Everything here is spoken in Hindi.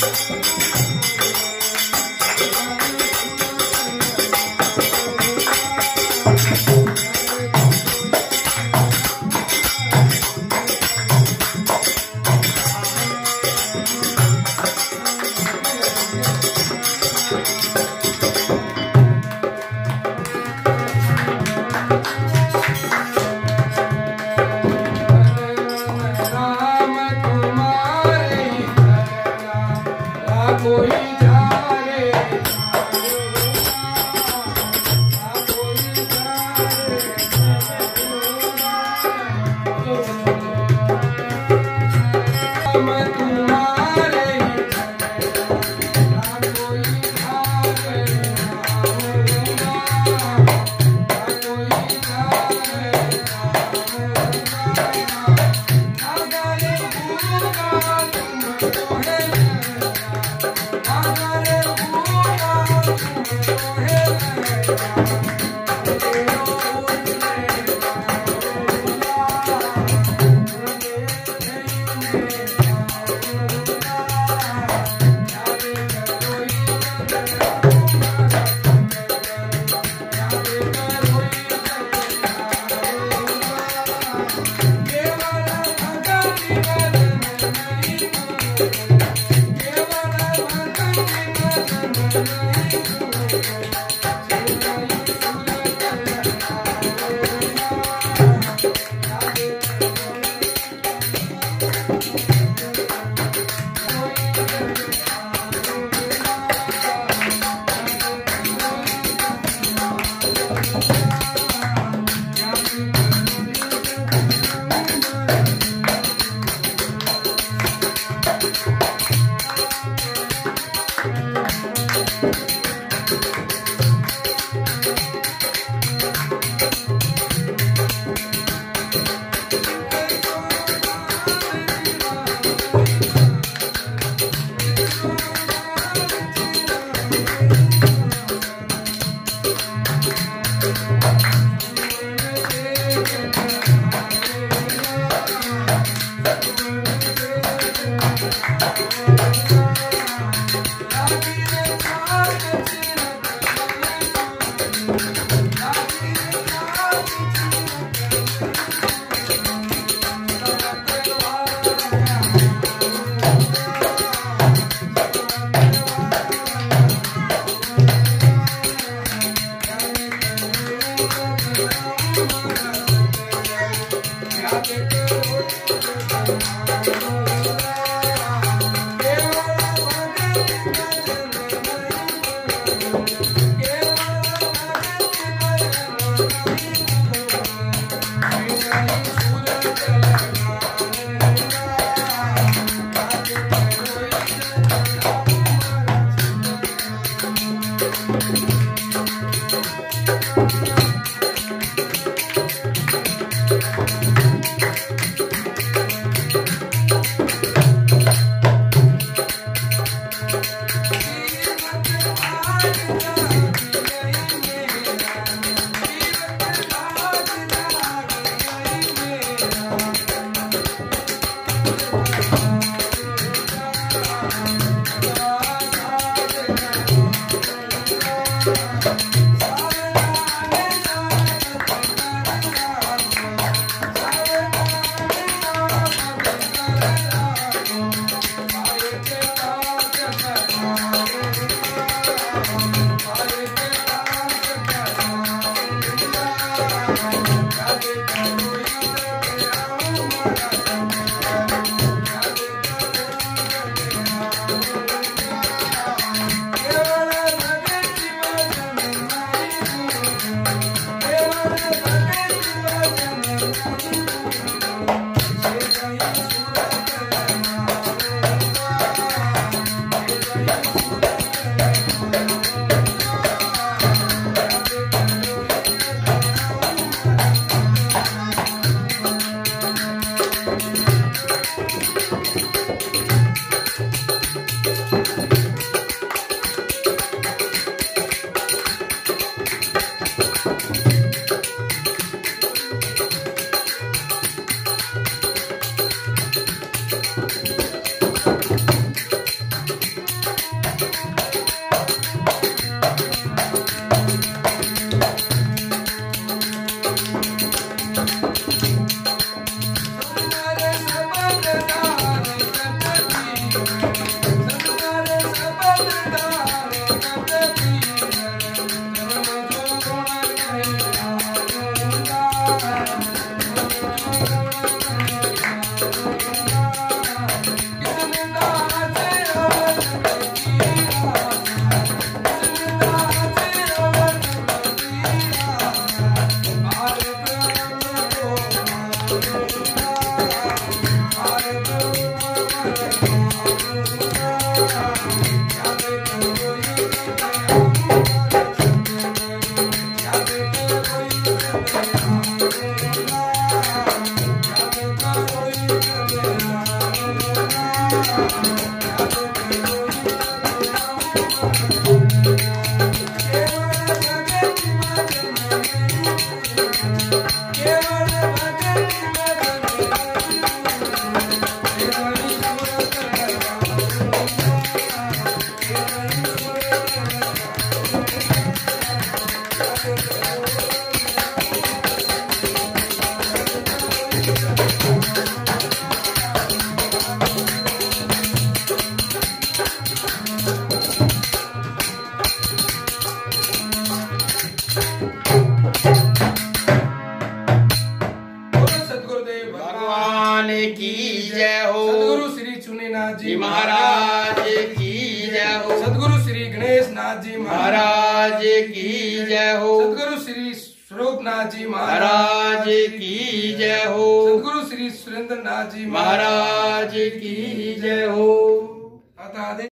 Música for you. Yeah. जी महाराज की जय हो। सदगुरु श्री गणेश नाथ जी महाराज। की जय हो। सदगुरु श्री स्वरूपनाथ जी महाराज। की जय हो। सदगुरु श्री सुरेंद्र नाथ जी महाराज की जय हो।